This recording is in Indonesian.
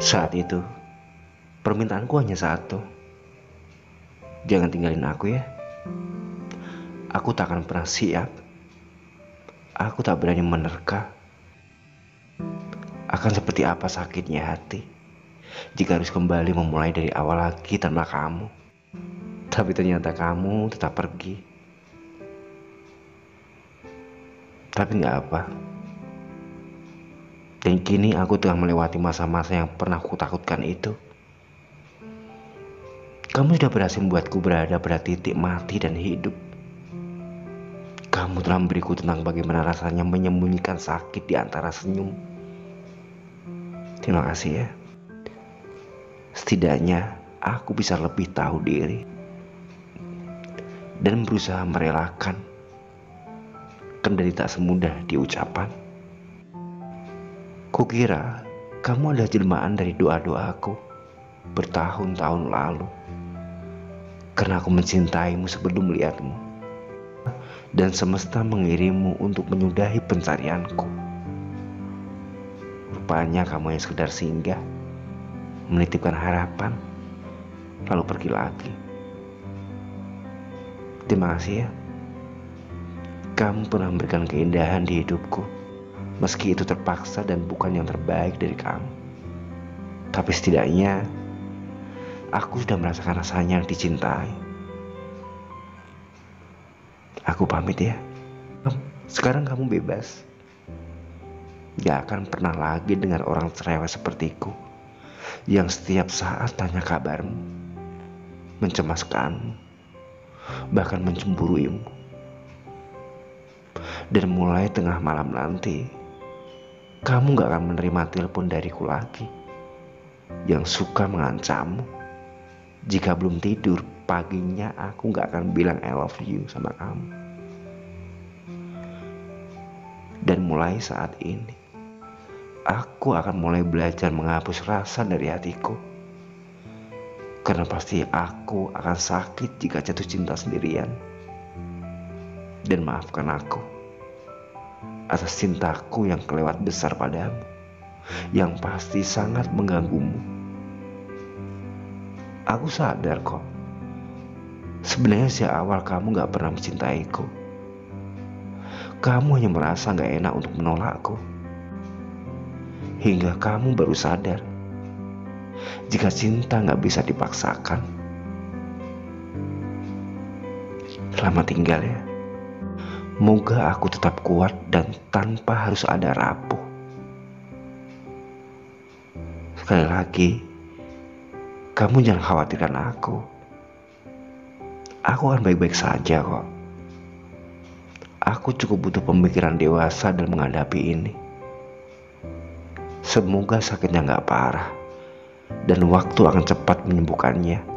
Saat itu, permintaanku hanya satu. Jangan tinggalin aku ya. Aku tak akan pernah siap. Aku tak berani menerka. Akan seperti apa sakitnya hati jika harus kembali memulai dari awal lagi tanpa kamu. Tapi ternyata kamu tetap pergi. Tapi nggak apa. Dan kini aku telah melewati masa-masa yang pernah kutakutkan itu. Kamu sudah berhasil membuatku berada pada titik mati dan hidup. Kamu telah memberiku tentang bagaimana rasanya menyembunyikan sakit di antara senyum. Terima kasih ya. Setidaknya aku bisa lebih tahu diri dan berusaha merelakan. Kendali tak semudah diucapan. Kukira kamu adalah jelmaan dari doa-doaku bertahun-tahun lalu. Karena aku mencintaimu sebelum melihatmu. Dan semesta mengirimmu untuk menyudahi pencarianku. Rupanya kamu yang sekedar singgah, menitipkan harapan, lalu pergi lagi. Terima kasih ya. Kamu pernah memberikan keindahan di hidupku meski itu terpaksa dan bukan yang terbaik dari kamu. Tapi setidaknya aku sudah merasakan rasanya yang dicintai. Aku pamit ya. Sekarang kamu bebas. Gak akan pernah lagi dengan orang cerewet sepertiku yang setiap saat tanya kabarmu, mencemaskanmu, bahkan mencemburuimu. Dan mulai tengah malam nanti, kamu gak akan menerima telepon dariku lagi yang suka mengancammu. Jika belum tidur, paginya aku gak akan bilang I love you sama kamu. Dan mulai saat ini, aku akan mulai belajar menghapus rasa dari hatiku. Karena pasti aku akan sakit jika jatuh cinta sendirian. Dan maafkan aku atas cintaku yang kelewat besar padamu, yang pasti sangat mengganggumu. Aku sadar kok, sebenarnya sejak awal kamu gak pernah mencintaiku. Kamu hanya merasa gak enak untuk menolakku. Hingga kamu baru sadar, jika cinta gak bisa dipaksakan. Selamat tinggal ya. Moga aku tetap kuat dan tanpa harus ada rapuh. Sekali lagi, kamu jangan khawatirkan aku. Aku akan baik-baik saja kok. Aku cukup butuh pemikiran dewasa dalam menghadapi ini. Semoga sakitnya nggak parah dan waktu akan cepat menyembuhkannya.